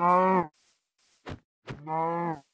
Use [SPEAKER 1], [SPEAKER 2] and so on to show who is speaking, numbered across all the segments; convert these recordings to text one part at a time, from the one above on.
[SPEAKER 1] No. No.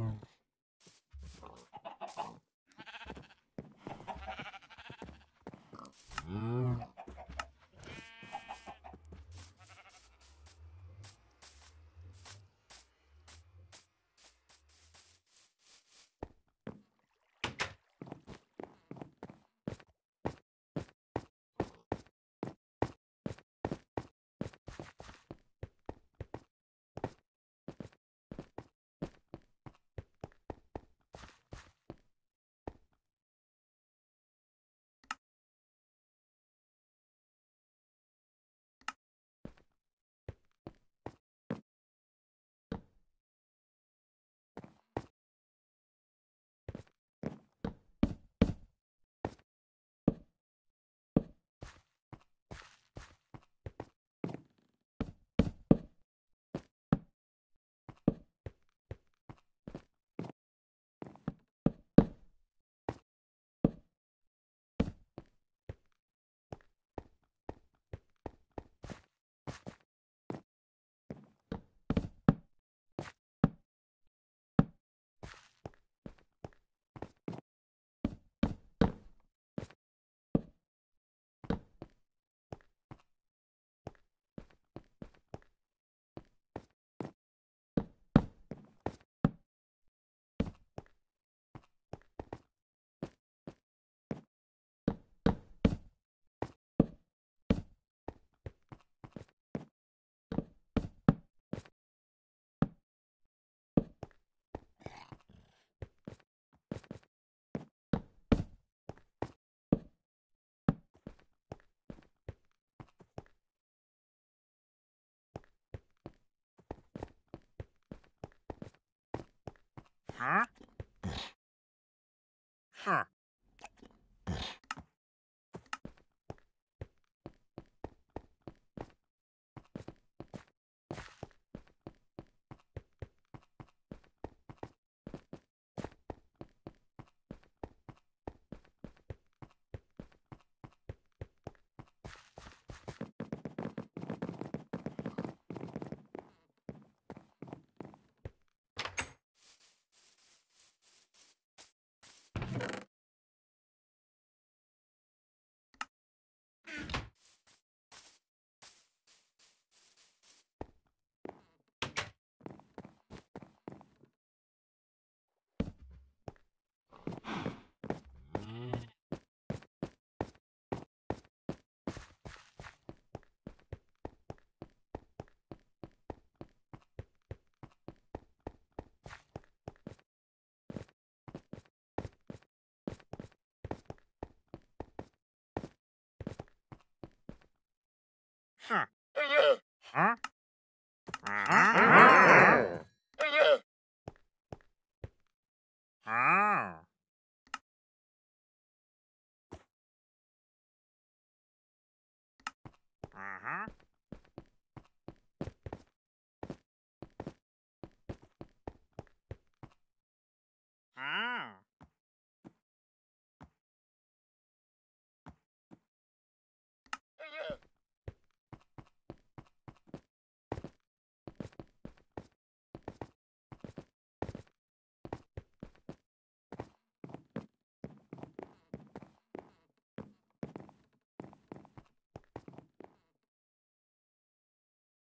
[SPEAKER 1] Huh? Huh.